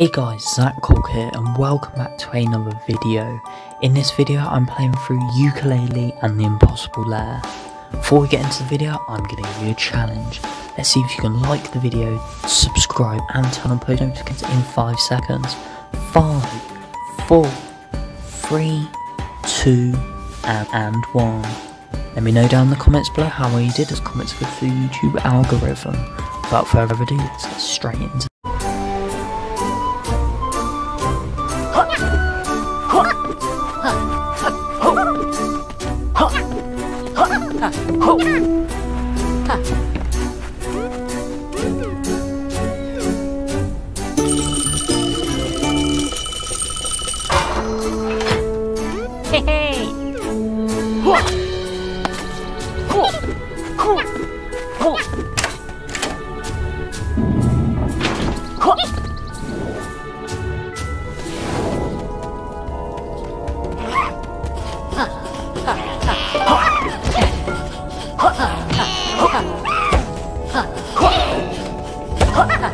Hey guys, Zackcog here and welcome back to another video. In this video I'm playing through Yooka-Laylee and the Impossible Lair. Before we get into the video, I'm going to give you a challenge. Let's see if you can like the video, subscribe and turn on post notifications in 5 seconds. 5, 4, 3, 2 and, and 1. Let me know down in the comments below how well you did as comments for the YouTube algorithm. Without further ado, let's get straight into Oh. 哈 哈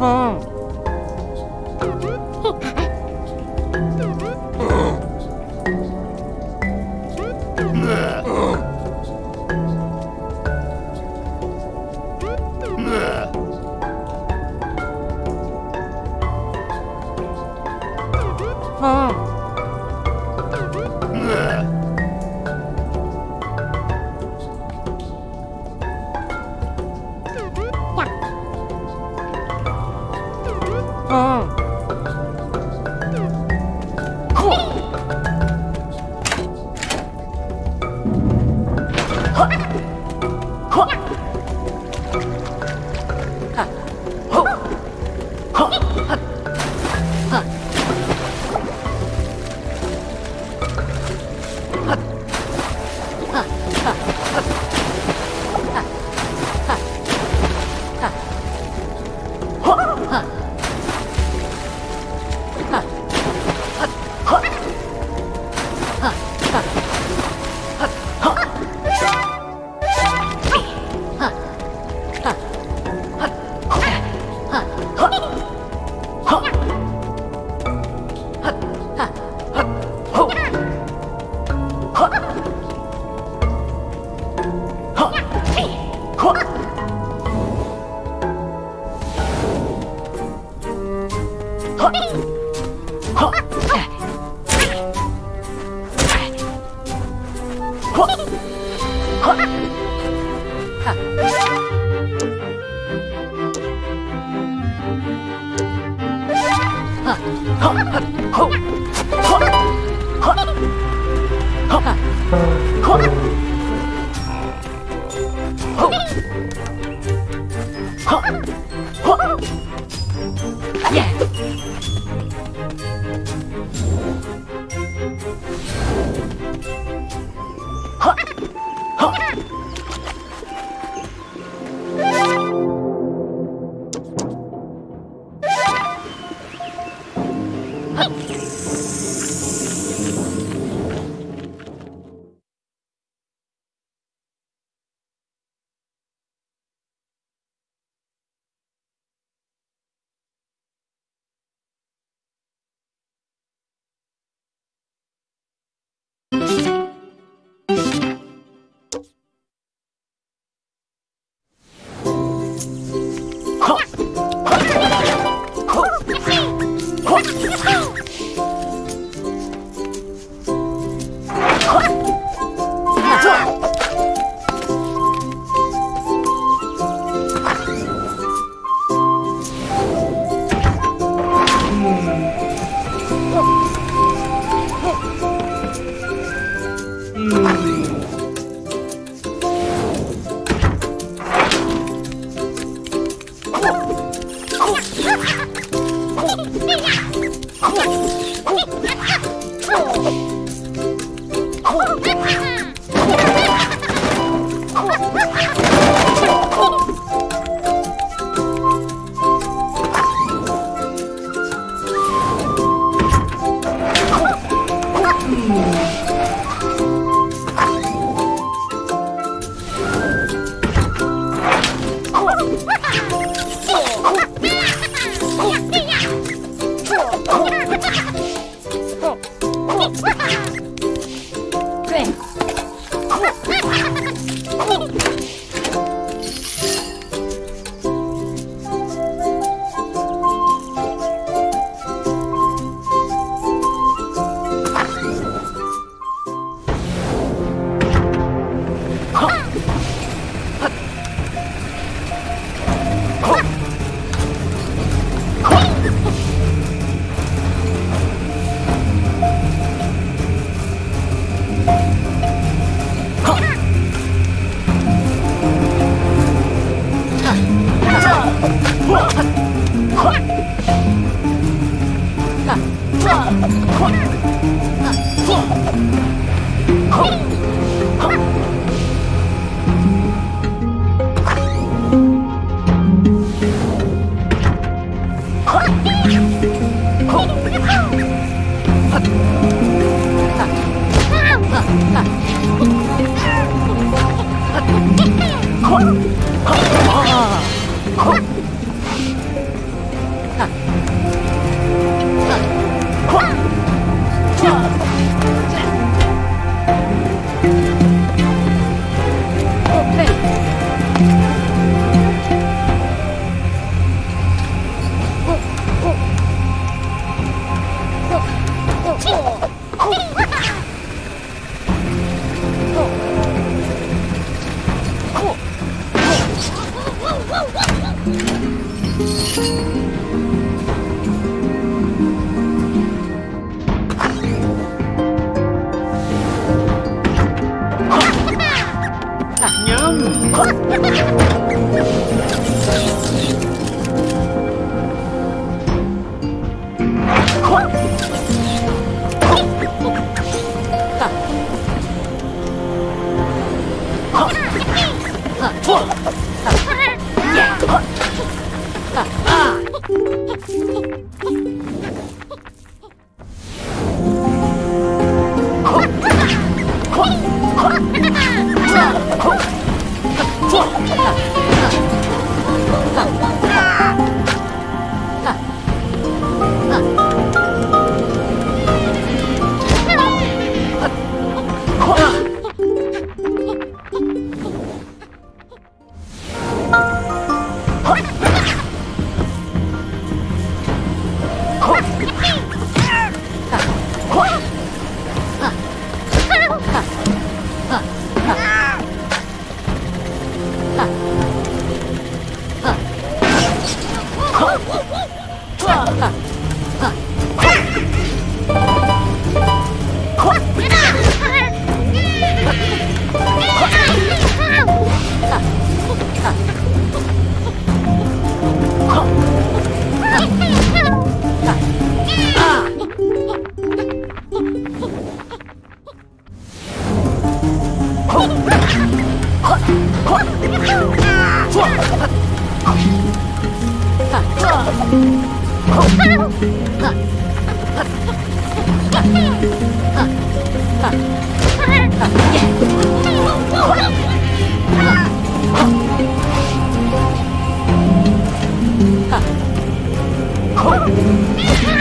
嗯。Ha! 快！快！快！快！快！快！へへ Yeah.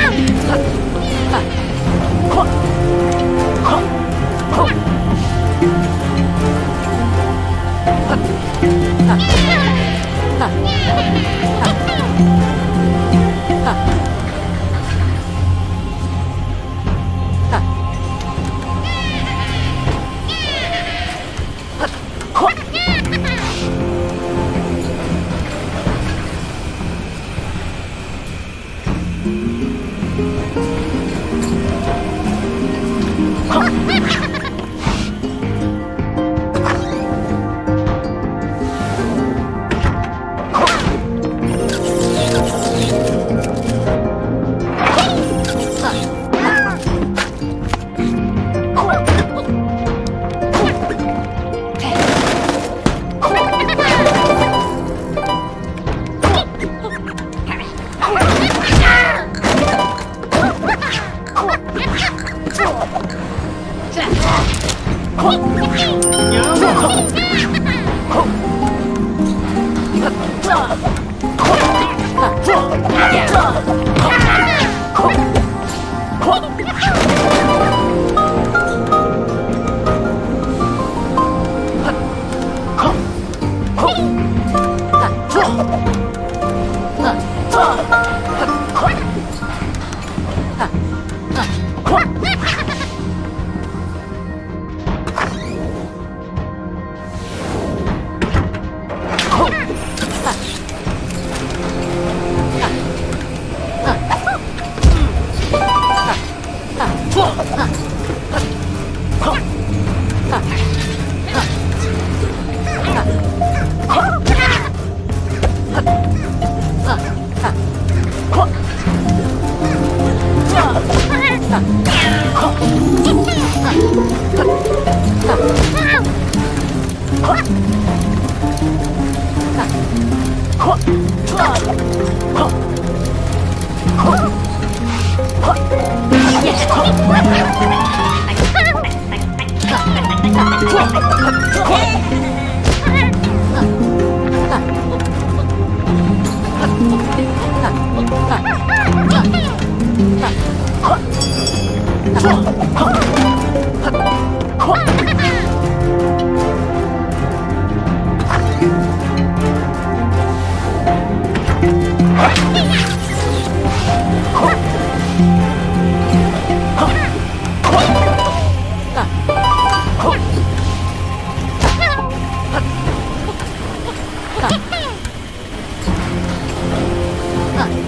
Oh!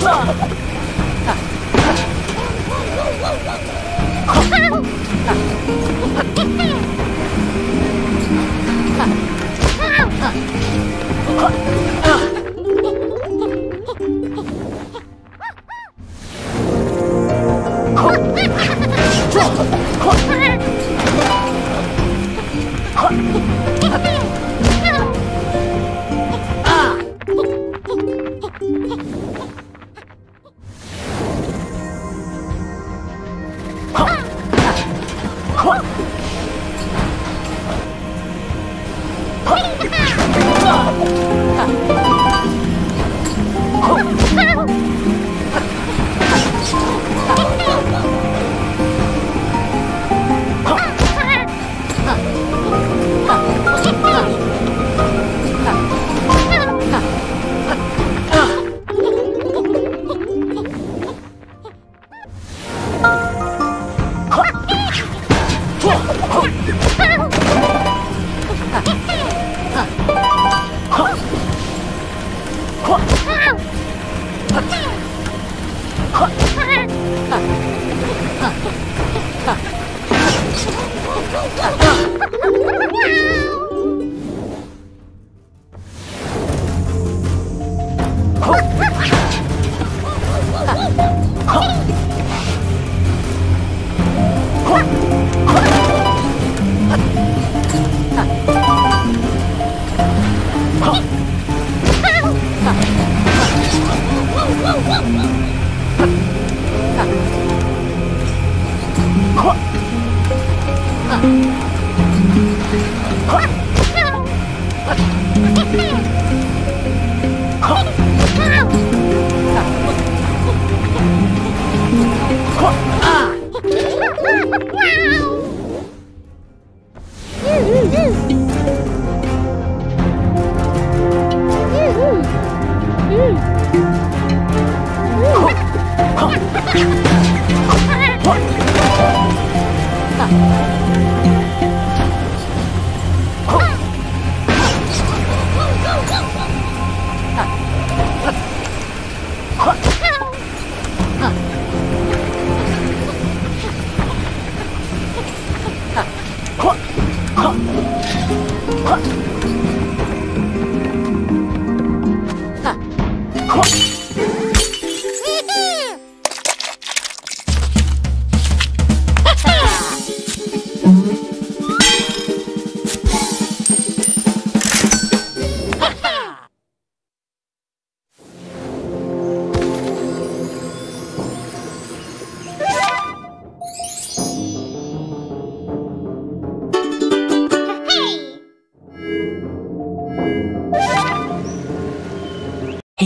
ま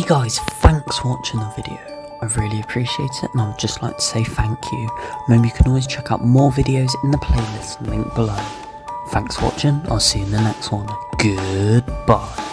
guys, thanks for watching the video. I really appreciate it and I would just like to say thank you. Remember you can always check out more videos in the playlist link below. Thanks for watching, I'll see you in the next one. Goodbye.